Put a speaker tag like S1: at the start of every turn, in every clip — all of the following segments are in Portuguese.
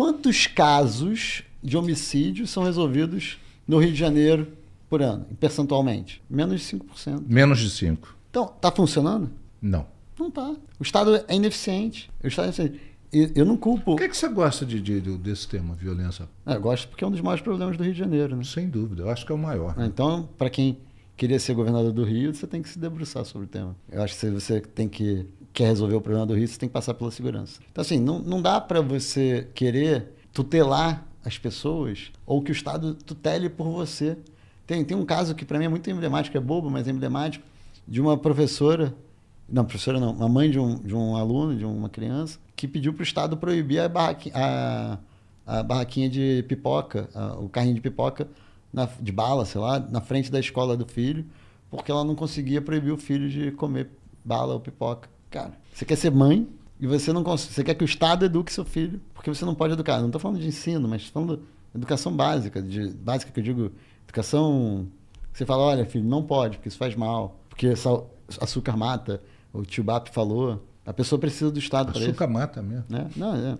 S1: Quantos casos de homicídio são resolvidos no Rio de Janeiro por ano, percentualmente? Menos de 5%.
S2: Menos de 5%.
S1: Então, tá funcionando?
S2: Não.
S1: Não tá. O Estado é ineficiente. O Estado é ineficiente. Eu não culpo.
S2: Por que, que você gosta de, de- desse tema, violência?
S1: É, eu gosto porque é um dos maiores problemas do Rio de Janeiro. Né?
S2: Sem dúvida, eu acho que é o maior.
S1: Então, para quem queria ser governador do Rio, você tem que se debruçar sobre o tema. Eu acho que você tem que quer resolver o problema do Rio, você tem que passar pela segurança. Então, assim, não, não dá para você querer tutelar as pessoas ou que o Estado tutele por você. Tem, tem um caso que para mim é muito emblemático, é bobo, mas é emblemático, de uma professora, não, professora não, uma mãe de um, de um aluno, de uma criança, que pediu para o Estado proibir a, barraqui, a, a barraquinha de pipoca, a- o carrinho de pipoca na- de bala, sei lá, na frente da escola do filho, porque ela não conseguia proibir o filho de comer bala ou pipoca. Cara, você quer ser mãe e você não consegue, você quer que o Estado eduque seu filho, porque você não pode educar. Não estou falando de ensino, mas estou falando de educação básica, de básica que eu digo, educação você fala, olha, filho, não pode, porque isso faz mal, porque sal- açúcar mata, o tio Bap falou. A pessoa precisa do Estado para isso
S2: Açúcar mata mesmo.
S1: né? Não, é.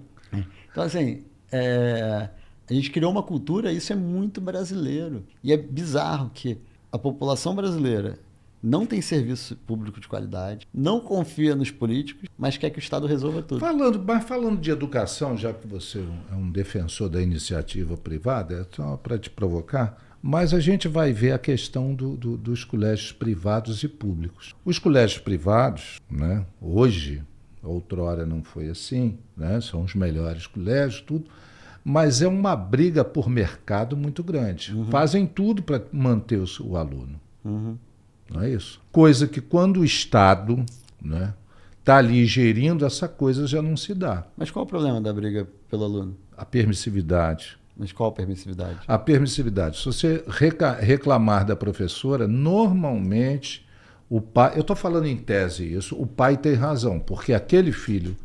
S1: Então, assim, é, a gente criou uma cultura, isso é muito brasileiro. E é bizarro que a população brasileira não tem serviço público de qualidade, não confia nos políticos, mas quer que o Estado resolva tudo.
S2: Falando, mas falando de educação, já que você é um defensor da iniciativa privada, é só para te provocar, mas a gente vai ver a questão do- do- dos colégios privados e públicos. Os colégios privados, né, hoje, outrora não foi assim, né, são os melhores colégios, tudo, mas é uma briga por mercado muito grande. Fazem tudo para manter o, o aluno.
S1: Uhum.
S2: Não é isso? Coisa que quando o Estado né, está ali gerindo, essa coisa já não se dá.
S1: Mas qual o problema da briga pelo aluno?
S2: A permissividade.
S1: Mas qual a permissividade?
S2: A permissividade. Se você reclamar da professora, normalmente o pai. Eu estou falando em tese isso, o pai tem razão, porque aquele filho,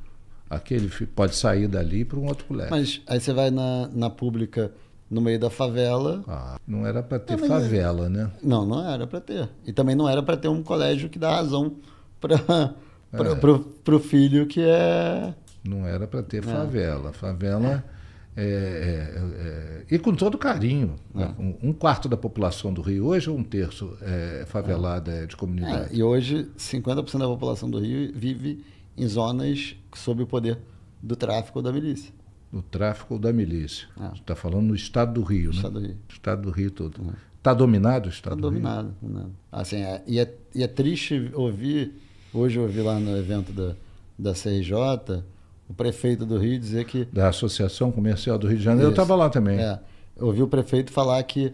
S2: aquele fi- pode sair dali para um outro colégio.
S1: Mas aí você vai na, na pública, no meio da favela.
S2: Ah, não era para ter
S1: mas é-
S2: favela, né?
S1: Não, não era para ter. E também não era para ter um colégio que dá razão para
S2: É.
S1: pro filho que é
S2: Não era para ter favela. Favela. é, é, é, e com todo carinho. né? Um, um quarto da população do Rio hoje, ou um terço é favelada é de
S1: É,
S2: comunidade.
S1: e hoje, 50% da população do Rio vive em zonas sob o poder do tráfico ou da milícia.
S2: Do tráfico ou da milícia.
S1: É.
S2: Você está falando no estado do Rio, né?
S1: Estado do Rio.
S2: Estado do Rio todo. Está dominado o estado do Rio?
S1: dominado. dominado. Assim, é- e, é, e é triste ouvir, hoje eu ouvi lá no evento da, da CRJ, o prefeito do Rio dizer que
S2: Da Associação Comercial do Rio de Janeiro. Eu
S1: Isso.
S2: estava lá também.
S1: É, eu ouvi o prefeito falar que,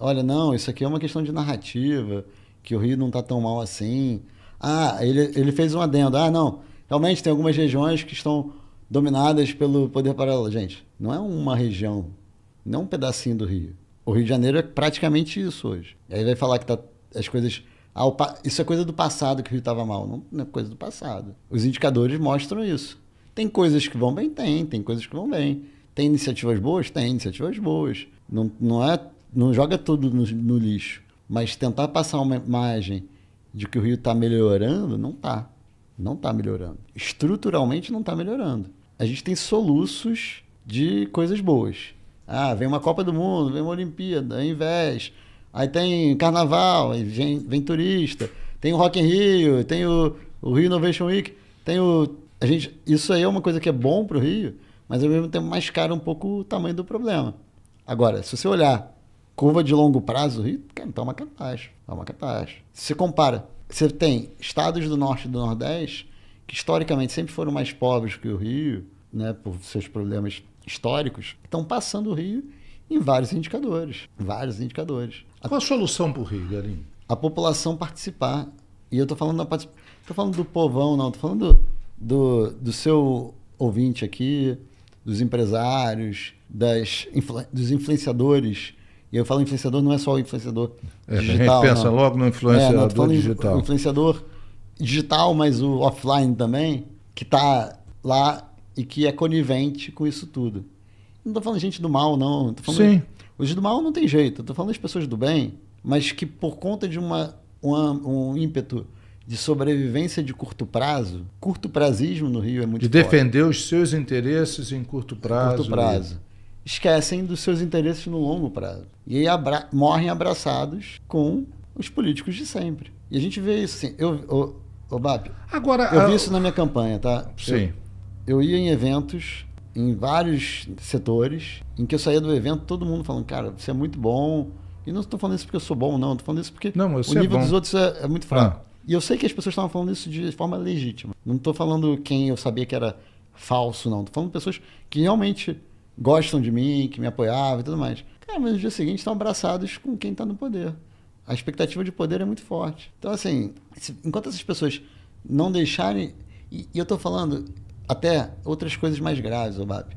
S1: olha, não, isso aqui é uma questão de narrativa, que o Rio não está tão mal assim. Ah, ele, ele fez um adendo. Ah, não, realmente tem algumas regiões que estão dominadas pelo poder paralelo. Gente, não é uma região, não é um pedacinho do Rio. O Rio de Janeiro é praticamente isso hoje. E aí vai falar que tá, as coisas... Ah, pa- isso é coisa do passado que o Rio estava mal. Não, não é coisa do passado. Os indicadores mostram isso. Tem coisas que vão bem? Tem. Tem coisas que vão bem. Tem iniciativas boas? Tem iniciativas boas. Não, não, é, não joga tudo no, no lixo. Mas tentar passar uma imagem de que o Rio está melhorando, não está. Não está melhorando. Estruturalmente não está melhorando. A gente tem soluços de coisas boas. Ah, vem uma Copa do Mundo, vem uma Olimpíada, investe. Aí tem carnaval, aí vem, vem turista. Tem o Rock in Rio, tem o, o Rio Innovation Week, tem o. A gente, isso aí é uma coisa que é bom para o Rio, mas ao mesmo tempo mascara um pouco o tamanho do problema. Agora, se você olhar curva de longo prazo do Rio, cara, tá uma catástrofe. Tá uma catástrofe. Se você compara, você tem estados do norte e do nordeste que historicamente sempre foram mais pobres que o Rio, né, por seus problemas históricos, estão passando o Rio em vários indicadores. Vários indicadores. A,
S2: Qual a solução para o Rio, Garim?
S1: a população participar. E eu tô falando da particip- tô falando do povão, não, tô falando do, do, do seu ouvinte aqui, dos empresários, das, influ- dos influenciadores. E eu falo influenciador, não é só o influenciador
S2: É, a gente
S1: digital.
S2: pensa
S1: não.
S2: logo no
S1: É,
S2: influenciador
S1: não, falando em-
S2: digital.
S1: influenciador digital, mas o offline também, que está lá e que é conivente com isso tudo. Não tô falando de gente do mal, não. Tô falando
S2: Sim.
S1: Os do mal não tem jeito. Eu tô falando das pessoas do bem, mas que por conta de uma, uma- um ímpeto de sobrevivência de curto prazo, curto prazismo no Rio é muito
S2: De
S1: forte.
S2: defender os seus interesses em curto prazo.
S1: curto prazo. Esquecem dos seus interesses no longo prazo. E aí abra morrem abraçados com os políticos de sempre. E a gente vê isso assim. Eu, ô, ô Bap,
S2: Agora,
S1: eu
S2: a-
S1: vi isso na minha campanha, tá?
S2: Sim.
S1: Eu, eu ia em eventos em vários setores, em que eu saía do evento, todo mundo falando, cara, você é muito bom. E não estou falando isso porque eu sou bom, não. Estou falando isso porque
S2: Não,
S1: o
S2: é
S1: nível
S2: bom.
S1: dos outros é, é muito fraco.
S2: Ah.
S1: E eu sei que as pessoas estavam falando isso de forma legítima. Não estou falando quem eu sabia que era falso, não. Estou falando pessoas que realmente gostam de mim, que me apoiavam e tudo mais. Cara, mas no dia seguinte estão abraçados com quem está no poder. A expectativa de poder é muito forte. Então, assim, enquanto essas pessoas não deixarem. E, e eu estou falando até outras coisas mais graves, Obap.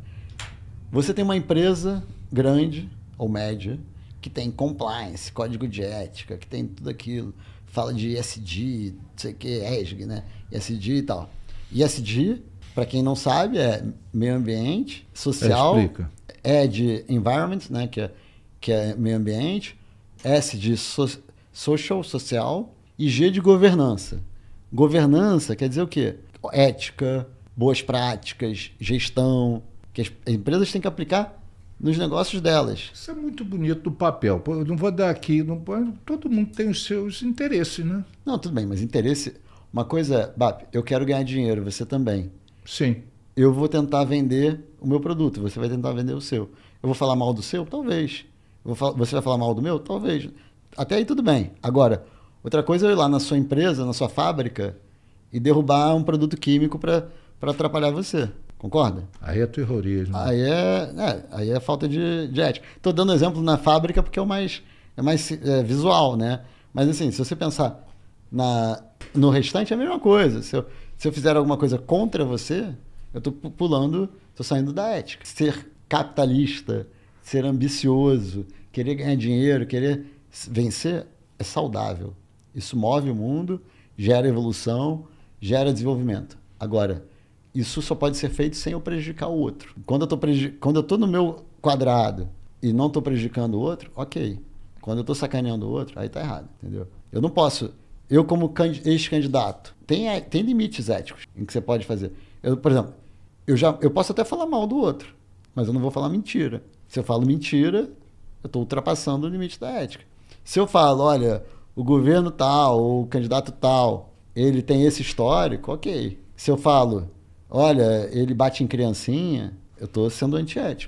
S1: Você tem uma empresa grande ou média que tem compliance, código de ética, que tem tudo aquilo, fala de ESG, não sei o que, ESG, né? ESG e tal. ESG, para quem não sabe, é meio ambiente, social,
S2: explica.
S1: é de environment, né? Que é, que é meio ambiente, S de so- social, social, e G de governança. Governança quer dizer o quê? Ética, boas práticas, gestão, que as empresas têm que aplicar nos negócios delas.
S2: Isso é muito bonito no papel. Pô, Eu não vou dar aqui. Não, todo mundo tem os seus interesses, né?
S1: Não, tudo bem, mas interesse. Uma coisa é, Bap, eu quero ganhar dinheiro, você também.
S2: Sim.
S1: Eu vou tentar vender o meu produto, você vai tentar vender o seu. Eu vou falar mal do seu? Talvez. Você vai falar mal do meu? Talvez. Até aí tudo bem. Agora, outra coisa é eu ir lá na sua empresa, na sua fábrica, e derrubar um produto químico para atrapalhar você. Concorda?
S2: Aí é terrorismo.
S1: Aí é, é, aí é falta de, de ética. Estou dando exemplo na fábrica porque é o mais, é mais é, visual, né? Mas assim, se você pensar na, no restante, é a mesma coisa. Se eu, se eu fizer alguma coisa contra você, eu estou pulando, estou saindo da ética. Ser capitalista, ser ambicioso, querer ganhar dinheiro, querer vencer, é saudável. Isso move o mundo, gera evolução, gera desenvolvimento. Agora, isso só pode ser feito sem eu prejudicar o outro. Quando eu tô no meu quadrado e não estou prejudicando o outro, ok. Quando eu estou sacaneando o outro, aí tá errado, entendeu? Eu não posso. Eu, como candi- ex-candidato, tem, tem limites éticos em que você pode fazer. Eu, por exemplo, eu, já, eu posso até falar mal do outro, mas eu não vou falar mentira. Se eu falo mentira, eu estou ultrapassando o limite da ética. Se eu falo, olha, o governo tal, ou o candidato tal, ele tem esse histórico, ok. Se eu falo, olha, ele bate em criancinha, eu estou sendo antiético.